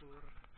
Sur